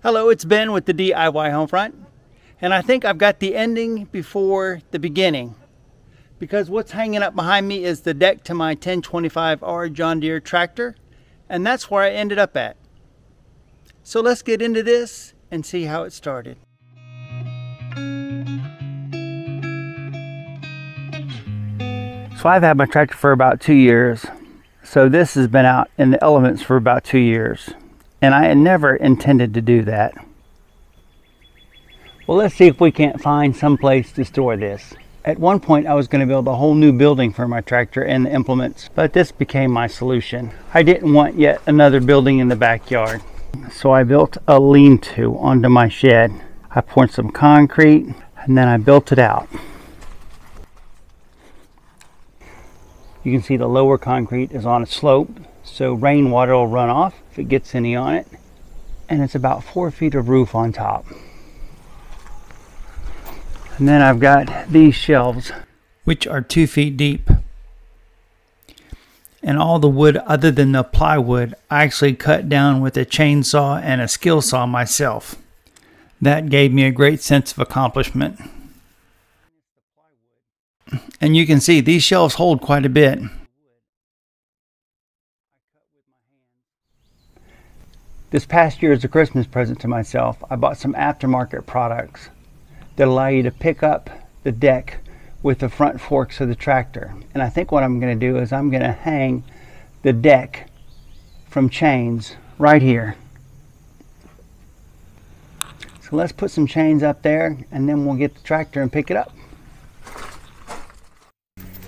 Hello, it's Ben with the DIY Homefront, and I think I've got the ending before the beginning because what's hanging up behind me is the deck to my 1025R John Deere tractor, and that's where I ended up at. So let's get into this and see how it started. So I've had my tractor for about two years. So this has been out in the elements for about two years. And I had never intended to do that. Well, let's see if we can't find some place to store this. At one point, I was going to build a whole new building for my tractor and the implements, but this became my solution. I didn't want yet another building in the backyard. So I built a lean-to onto my shed. I poured some concrete and then I built it out. You can see the lower concrete is on a slope, so rainwater will run off if it gets any on it. And it's about four feet of roof on top. And then I've got these shelves, which are two feet deep. And all the wood other than the plywood, I actually cut down with a chainsaw and a skill saw myself. That gave me a great sense of accomplishment. And you can see these shelves hold quite a bit. This past year as a Christmas present to myself, I bought some aftermarket products that allow you to pick up the deck with the front forks of the tractor. And I think what I'm going to do is I'm going to hang the deck from chains right here. So let's put some chains up there and then we'll get the tractor and pick it up.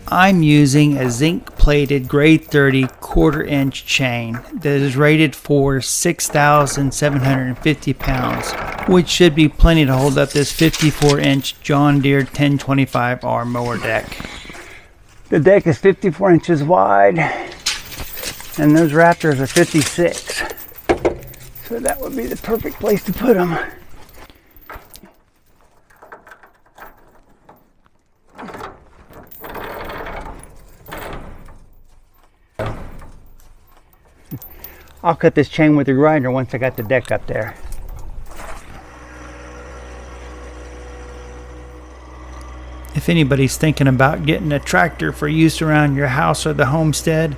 I'm using a zinc plated grade 30 quarter inch chain that is rated for 6,750 pounds, which should be plenty to hold up this 54 inch John Deere 1025R mower deck. The deck is 54 inches wide and those Raptors are 56. So that would be the perfect place to put them. I'll cut this chain with the grinder once I got the deck up there. If anybody's thinking about getting a tractor for use around your house or the homestead,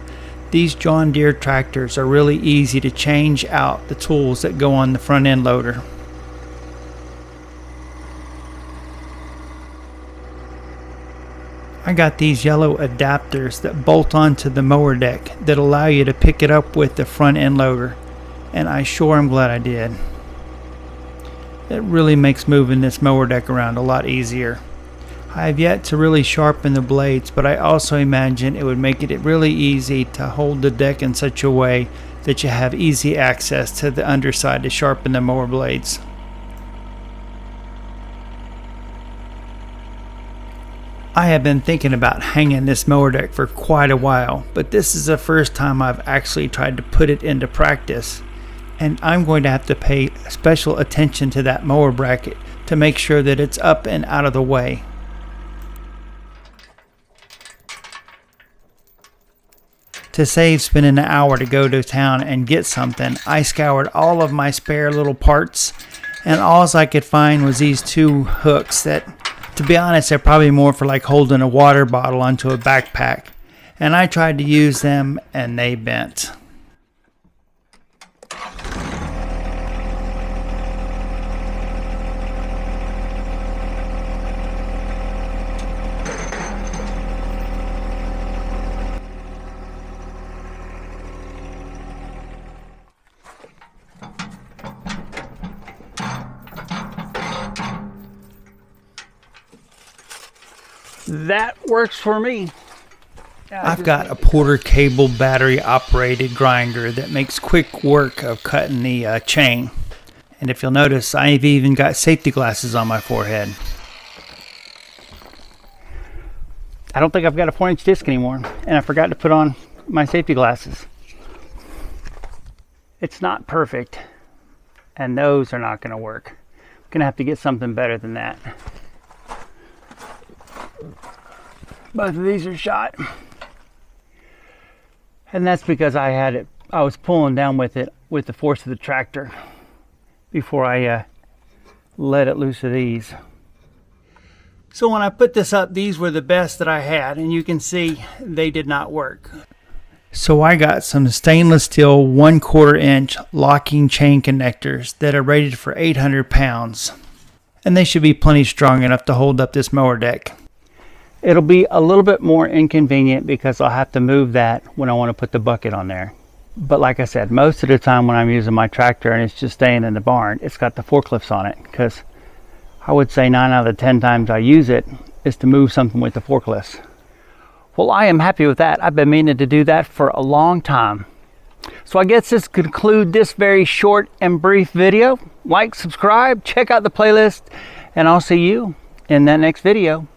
these John Deere tractors are really easy to change out the tools that go on the front end loader. I got these yellow adapters that bolt onto the mower deck that allow you to pick it up with the front end loader and I sure am glad I did. It really makes moving this mower deck around a lot easier. I have yet to really sharpen the blades but I also imagine it would make it really easy to hold the deck in such a way that you have easy access to the underside to sharpen the mower blades. I have been thinking about hanging this mower deck for quite a while, but this is the first time I've actually tried to put it into practice. And I'm going to have to pay special attention to that mower bracket to make sure that it's up and out of the way. To save spending an hour to go to town and get something, I scoured all of my spare little parts, and all I could find was these two hooks that to be honest, they're probably more for like holding a water bottle onto a backpack. And I tried to use them and they bent. That works for me. I've got a Porter-Cable battery operated grinder that makes quick work of cutting the uh, chain. And if you'll notice, I've even got safety glasses on my forehead. I don't think I've got a 4 inch disc anymore, and I forgot to put on my safety glasses. It's not perfect, and those are not going to work. I'm going to have to get something better than that. Both of these are shot. And that's because I had it, I was pulling down with it with the force of the tractor. before I uh, let it loose of these. So when I put this up, these were the best that I had, and you can see they did not work. So I got some stainless steel one quarter inch locking chain connectors that are rated for 800 pounds. And they should be plenty strong enough to hold up this mower deck. It'll be a little bit more inconvenient because I'll have to move that when I want to put the bucket on there. But like I said, most of the time when I'm using my tractor and it's just staying in the barn, it's got the forklifts on it because I would say nine out of the 10 times I use it is to move something with the forklifts. Well, I am happy with that. I've been meaning to do that for a long time. So I guess this conclude this very short and brief video. Like, subscribe, check out the playlist, and I'll see you in that next video.